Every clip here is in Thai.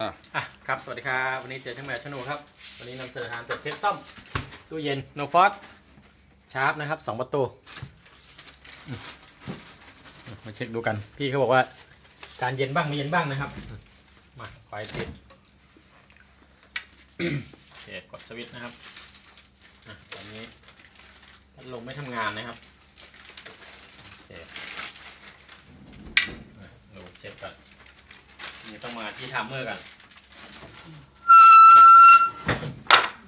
อะอะครับ สวัสดีครับ วันนี้เจอช่างแมวชนูครับ วันนี้นำเสนอทางตรวจเช็คซ่อม ตู้เย็นโนฟอสชาร์ปนะครับสองประตูอืมมาเช็คดูกัน พี่เขาบอกว่า การเย็นบ้างไม่เย็นบ้างนะครับอืมมาไฟติดโอเคกดสวิตช์นะครับอะตอนนี้พัดลมไม่ทำงานนะครับ โอเคอะดูเช็คก่อน นี่ต้องมาที่ทัมเมอร์กัน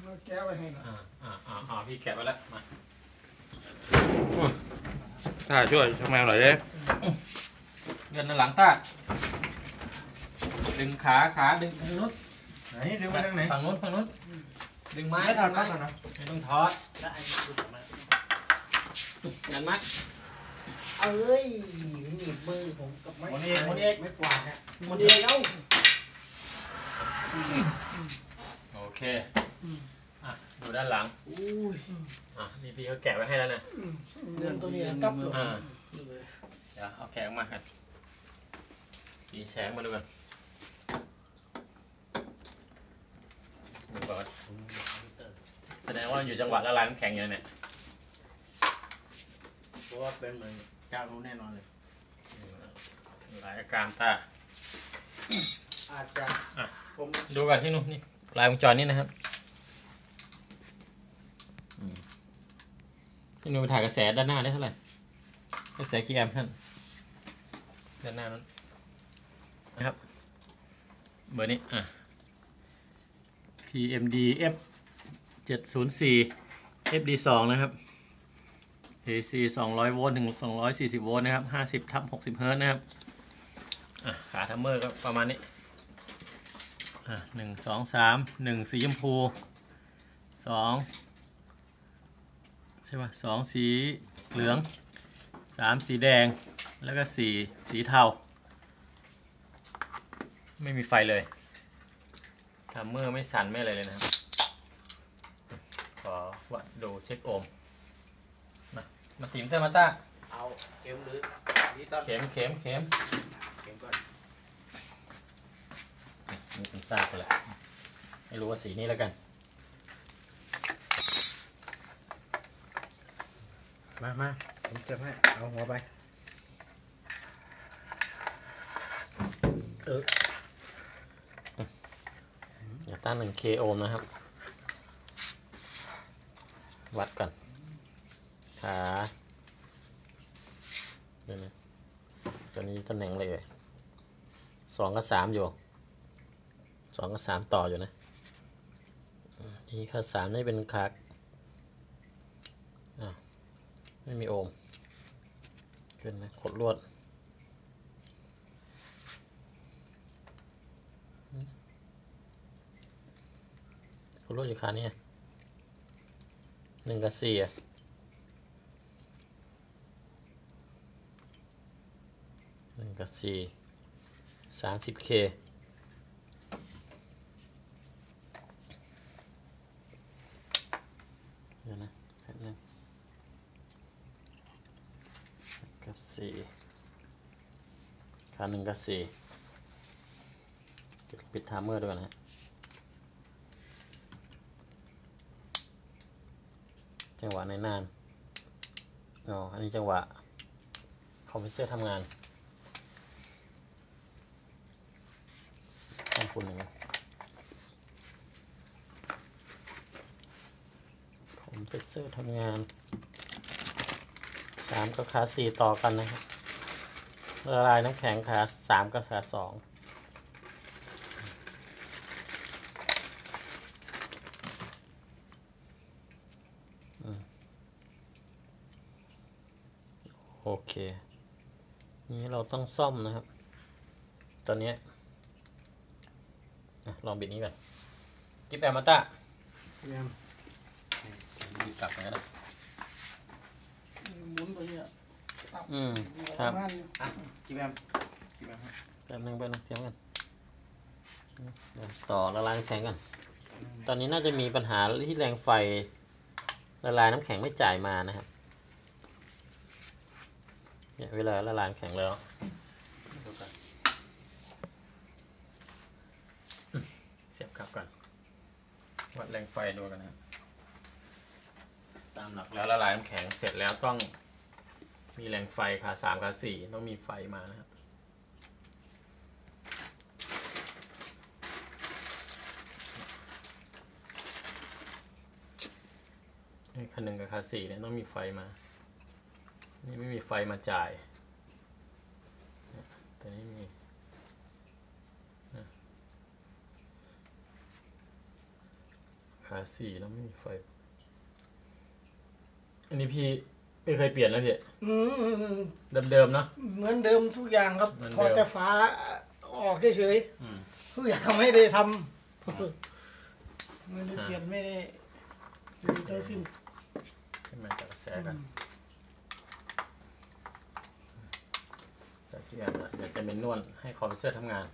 เอาแก้วไปให้หน่อยอ่าอ่าอ่าอ่าพี่แกะไว้แล้วมาถ้าช่วยช่างแมวหน่อยเด้เดินด้านหลังต้าดึงขาขาดึงทางนู้นไหนดึงไปทางไหนฝั่งนู้นฝั่งนู้นดึงไม้ไม่ถอดดึงปลั๊ไม้กก่อนนะไม่ต้องทอดแล้วไอ้ดูมางันมัด เอ้ยหนีบมือผมกับไม้หมุนเองหมุนเองไม่กวาดเนี่ยหมุนเองเอ้าโอเคอะดูด้านหลังอุ้ยอะนี่พี่เขาแกะไว้ให้แล้วนะเรื่องตัวนี้กับลงอ่าเดี๋ยวเอาแกะออกมาครับสีแฉงมาดูกันดูก่อนแสดงว่าอยู่จังหวัดละลายน้ำแข็งอยู่เนี่ยเพราะว่าเป็นเหมือน เจ้ารู้แน่นอนเลยหลายอาการตา อาจจะอะ ผมดูก่อนที่นู่นนี่ลายวงจรนี่นะครับอืมที่นู่นไปถ่ายกระแสด้านหน้าได้เท่าไหร่ กระแสคีย์แอมป์ท่านด้านหน้านั้นนะครับ เบอร์นี้อะ TMD F 704 FD 2 นะครับ AC 200 โวลต์ถึง 240 โวลต์นะครับ 50 ทับ 60 เฮิร์ตนะครับขาทัมเมอร์ก็ประมาณนี้อะหนึ่งสองสามหนึ่งสีชมพูสองใช่ป่ะสองสีเหลืองสามสีแดงแล้วก็สีสีเทา ไม่มีไฟเลยทัมเมอร์ไม่สั่นไม่อะไรเลยนะครับ ขอวัดดูเช็คโอห์ม มามาติมเตอร์มาต้าเอาเข็มหรือนี่ตอนเข็มเข็มเข็มเข็มก่อนนี่เป็นซากไปแล้วไม่รู้ว่าสีนี้แล้วกัน มามาผมจะให้เอาหัวไป เอออย่าต้านหนึ่งเคโอห์มนะครับ วัดก่อน ขาเดี๋ยวนะตัวนี้ตำแหน่งอะไรเอ่ยสองกับสามอยู่สองกับสามต่ออยู่นะอืมนี่ขาสามนี่เป็นขาอ่าไม่มีโอห์มขึ้นนะขดลวดคุณรู้อยู่ขาเนี่หนึ่งกับสี่อะหนึ่ง กับสี่สามสิบเคเดี๋ยวนะแป๊บนึงกับสี่ขาหนึ่งกับสี่ปิดไทม์เมอร์ด้วยนะจังหวะในนาน อ๋อ อันนี้จังหวะคอมเพรสเซอร์ทำงานต้อง คุณหนึ่งนะคอมเพรสเซอร์ทำงานสามกับขาสี่ต่อกันนะครับละลายน้ำแข็งขาสามกับขาสองโอเค นี้เราต้องซ่อมนะครับ ตอนนี้ ลองบิดนี้ก่อนจิ๊บแอมมาต้าเยี่ยมบิดกลับไปก็ได้หมุนไปเนี่ยอืมครับประมาณนี้อะกี่แอมกี่แอมแป๊บนึงแป๊บนึงเทียมกันเดี๋ยวต่อละลายน้ำแข็งกัน ตอนนี้น่าจะมีปัญหาที่แรงไฟละลายน้ำแข็งไม่จ่ายมานะครับ เนี่ยเวลาละลายน้ำแข็งแล้วดูกัน เสียบกลับก่อน วัดแรงไฟดูกันนะครับตามหลักแล้วละลายน้ำแข็งเสร็จแล้วต้อง มีแรงไฟขาสามขาสี่ต้องมีไฟมานะครับคันหนึ่งกับคันสี่เนี่ยต้องมีไฟมา นี่ไม่มีไฟมาจ่ายแต่นี่มีนะขา สี่แล้วไม่มีไฟ อันนี้พี่ไม่เคยเปลี่ยนแล้วพี่อืมเดิมๆเนาะเหมือนเดิมทุกอย่างครับเหมือนถอดเดิมแต่ฝาออกเฉยอืม ๆทุกอย่างไม่ได้ทำไม่ได้เปลี่ยนไม่ได้ไม่ได้ทั้งสิ้นขึ้นมาจากกระแสกันจากที่อันน่ะเดี๋ยวจะเป็นนวดให้คอมพิวเตอร์ทำงานอ่า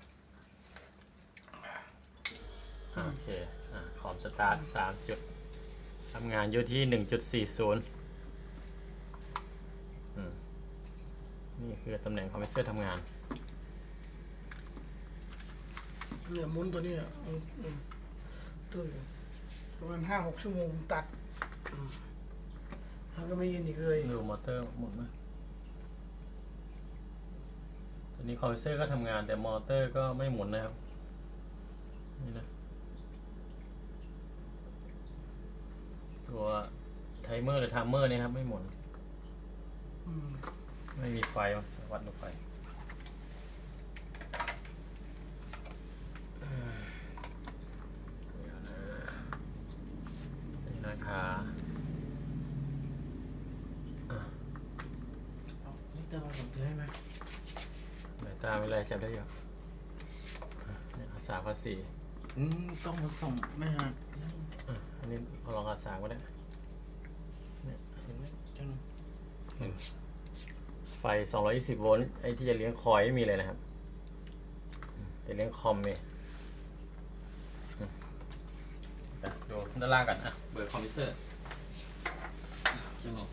โอเคอ่าคอมสตาร์ทสามจุดทำงานอยู่ที่หนึ่งจุดสี่ศูนย์นี่คือตำแหน่งคอมพิวเตอร์ทำงานเนี่ยหมุนตัวนี้อะอืมอืมตัวอยู่ประมาณห้าหกชั่วโมงตัดอืมแล้วก็ไม่เย็นอีกเลยดูมอเตอร์หมุนไหมตอนนี้คอมเพรสเซอร์ก็ทำงานแต่มอเตอร์ก็ไม่หมุนนะครับนี่นะ ตัว timer หรือ timer เนี่ยครับ ไม่หมุนอืมไม่มีไฟวัดดูไฟเดี๋ยวนะนี่นะคะนี่เติมผมถือให้ไหมเดี๋ยวตามเวลาจับได้อยู่อะเนี่ยอาสามภาษีอืมต้องผสมไม่ฮะอะอันนี้เอาลองอาสามก็ได้ ถึงไหมจัง ไฟ 220 โวลต์ ไอ้ที่จะเลี้ยงคอยไม่มีเลยนะครับอืมแต่เลี้ยงคอมมีอืมอะดูด้านล่างกันอะ เบอร์คอมพิวเตอร์จังหวะ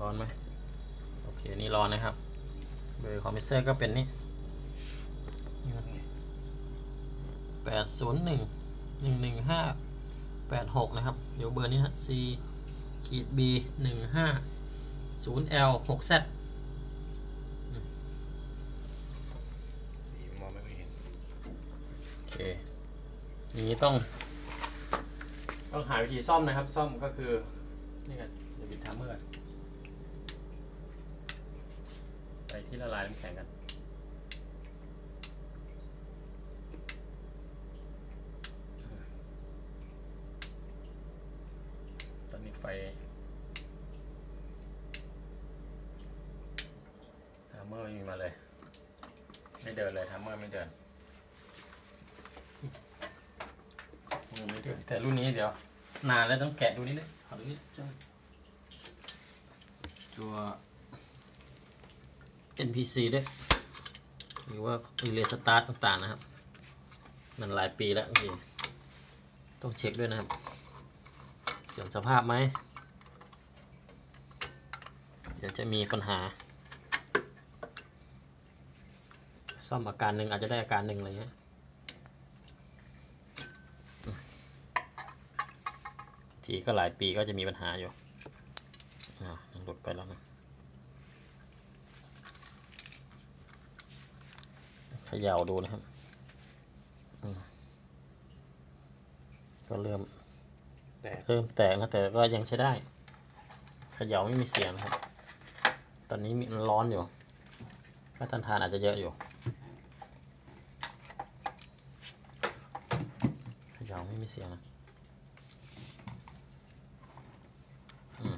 ร้อนไหมโอเค นี่ร้อนนะครับ เบอร์คอมพิวเตอร์ก็เป็นนี่แปดศูนย์หนึ่งหนึ่งหนึ่งห้าแปดหกนะครับ เดี๋ยวเบอร์นี้นะ C ขีด B หนึ่งห้าศูนย์ L หก Z สีมองไม่ค่อยเห็นโอเคอย่างนี้ต้อง ต้องหาวิธีซ่อมนะครับ ซ่อมก็คือ นี่กันเดี๋ยวบิดทัมเมอร์ไปที่ละลายน้ำแข็งกัน ตอนนี้ ไฟ timer ไม่มีมาเลย ไม่เดินเลย timer ไม่เดินอืมไม่เดิน แต่รุ่นนี้เดี๋ยว นานแล้วต้องแกะดูนิดนึงขอดูนิดจ้าตัว PTC ด้วยหรือว่า Relay Start ต่างๆนะครับ มันหลายปีแล้วจริงๆต้องเช็คด้วยนะครับเสื่อมสภาพไหม เดี๋ยวจะมีปัญหา ซ่อมอาการหนึ่งอาจจะได้อาการหนึ่งอะไรเงี้ยทีก็หลายปีก็จะมีปัญหาอยู่อ่าหลุดไปแล้วนะเขย่าดูนะครับ ก็เริ่ม แต่เริ่มแตกนะแต่ก็ยังใช้ได้เขย่าไม่มีเสียงครับ ตอนนี้มันร้อนอยู่ก็ต้านทานอาจจะเยอะอยู่เขย่าไม่มีเสียงนะอืม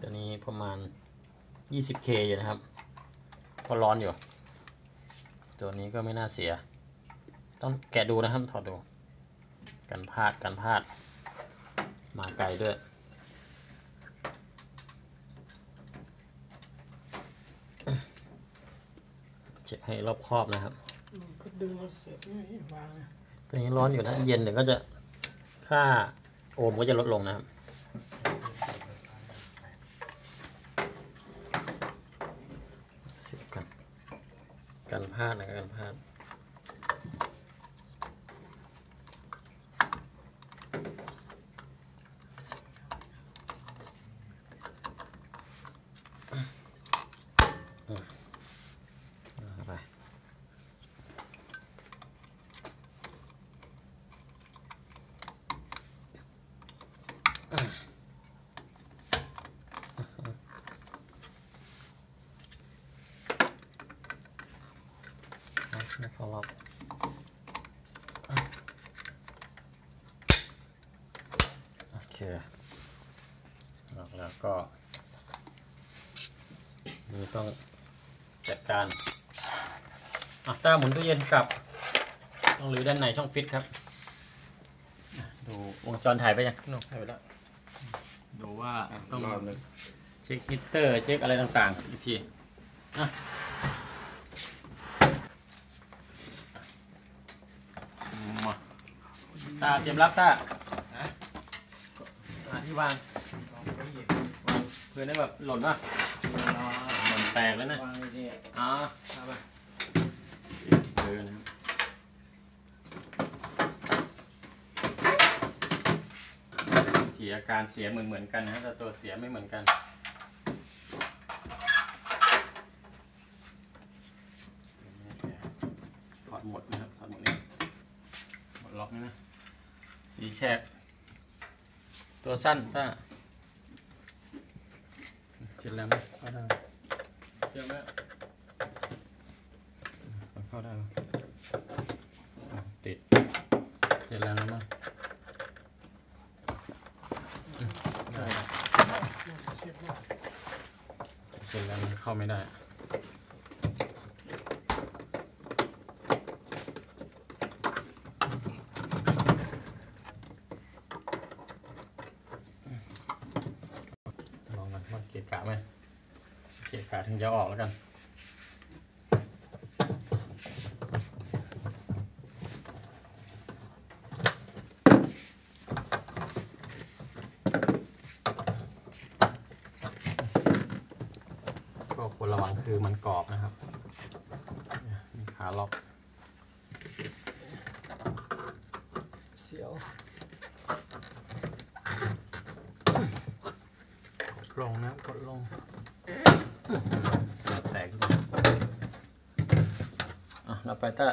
ตัวนี้ประมาณ 20k อยู่นะครับ ก็ร้อนอยู่ ตัวนี้ก็ไม่น่าเสีย ต้องแกะดูนะครับ ถอดดู กันพลาดกันพลาด มาไกลด้วย เช็คให้รอบครอบนะครับก็ดึงมาเสียบนี่วางนะตัวนี้ร้อนอยู่นะเย็นเดี๋ยวก็จะค่าโอห์มก็จะลดลงนะครับเสียบกัน กันพลาดนะกันพลาด ไม่เข้าล็อกโอเคล็อกแล้วก็นี่ต้องจัดการอะต้าหมุนตู้เย็นกลับ ต้องรื้อด้านในช่องฟิตครับอะดูวงจรถ่ายไปยังนกให้ไปแล้ว ดูว่าต้องรอบหนึงเช็คฮิตเตอร์ เช็คอะไรต่างๆ อีกทีอะ มาตาเตรียมรับตาหาที่วางวางเพื่อได้แบบหล่นป่ะหล่นแตกแล้วนะวางเลยดิอ๋อเอาไปเออนะครับทีอาการเสียเหมือนเหมือนๆกันนะแต่ตัวเสียไม่เหมือนกันถอดหมดนะครับ ถอดหมดนี่หมด ล็อกนี่นะ สีแฉก ตัวสั้นต้าเจ็ดแล้วไหมเข้าได้เจ็ดแล้วมันเข้าได้ไหมอะติดเจ็ดแล้วแล้วมั้งอืมได้เจ็ดแล้วมันเข้าไม่ได้ ลองกันว่าเกะกะไหม เกะกะถึงจะออกแล้วกันก็ควรระวังคือมันกรอบนะครับเนี่ยมีขาล็อกเสียวกดลงนะกดลงเสียบแตกด้วยอะเรา ไปต้า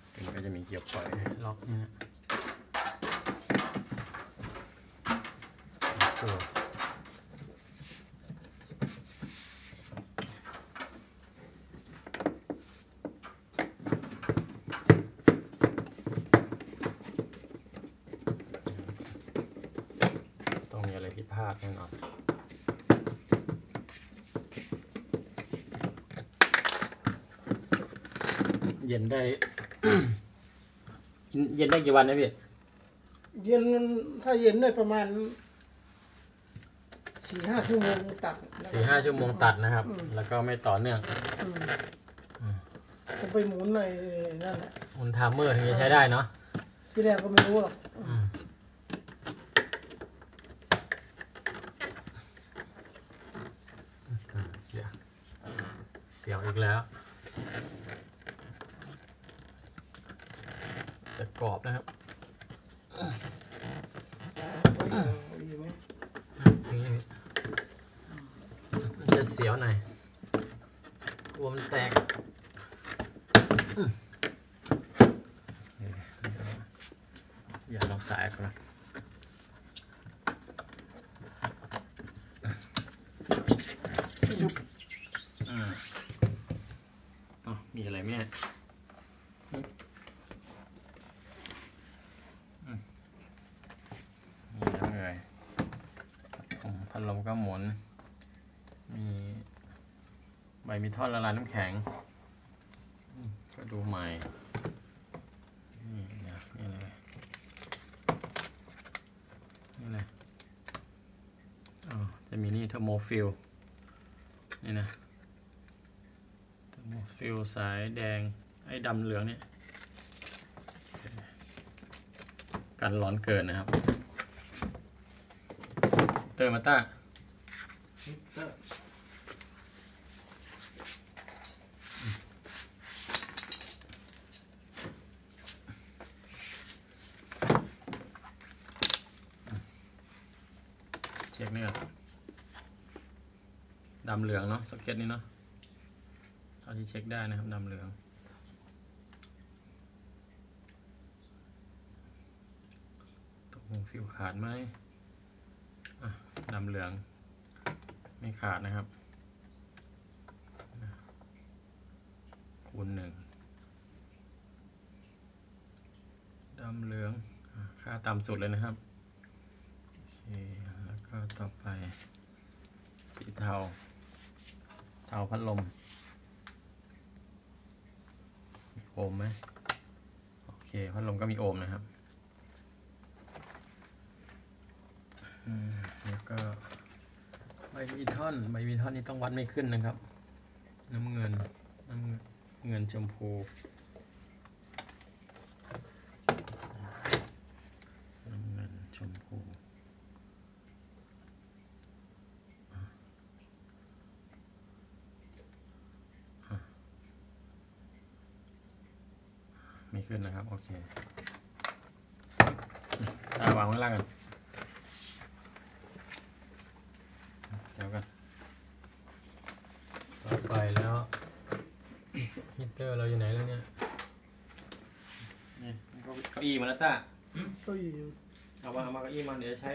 โอเคมันก็จะมีเกี่ยวปล่อยล็อกเนี่ยโอ้ต้องมีอะไรผิดพลาดแน่นอนเย็นได้ เย็นได้กี่วันนะพี่เย็นถ้าเย็นได้ประมาณสี่ห้าชั่วโมงตัดสี่ห้าชั่วโมงตัดนะครับอืมแล้วก็ไม่ต่อเนื่องอืมผมไปหมุนในนั่นแหละอุนทามเมอร์ถึงจะใช้ได้เนาะที่แรกก็ไม่รู้หรอกอืมอืมเดี๋ยวเสียวอีกแล้วจะ กรอบนะครับนี่มันจะเสียวหน่อยกลัวมันแตกอย่าลองสายก่อนนะอืมอ๋อมีอะไรไหมเนี่ยอืมอืมนี่แล้วเลย ผมพัดลมก็หมุน มีใบ มีท่อนละลายน้ำแข็ง ก็ดูใหม่ นี่นะนี่เลยนี่เลยอ๋อจะมีนี่ thermo fuse นี่นะ thermo fuse สายแดง ไอ้ดำเหลืองเนี่ยกันร้อนเกินนะครับ มิเตอร์มาจ้า ช็คนี่ก่อนดำเหลืองเนาะสเก็ตนี้เนาะเท่าที่เช็คได้นะครับดำเหลืองตรงฟิวขาดไหมอะดำเหลือง ไม่ขาดนะครับคูณหนึ่งดำเหลือง ค่าต่ำสุดเลยนะครับ โอเค ต่อไป สีเทา เทาพัดลมมีโอมไหมโอเค พัดลมก็มีโอมนะครับแล้วก็ใบวีทอนใบวีทอนนี่ต้องวัดไม่ขึ้นนะครับ น้ำเงิน น้ำเงินชมพูอะอะไม่ ขึ้นนะครับ โอเคอ่าวางข้างล่างกันเดี๋ยวกันต่อไปแล้วฮีตเตอร์เราอยู่ไหนแล้วเนี่ยนี่เก้าอี้มาแล้วต้า ก็อีเอามาเอามาเก้าอี้มาเดี๋ยวใช้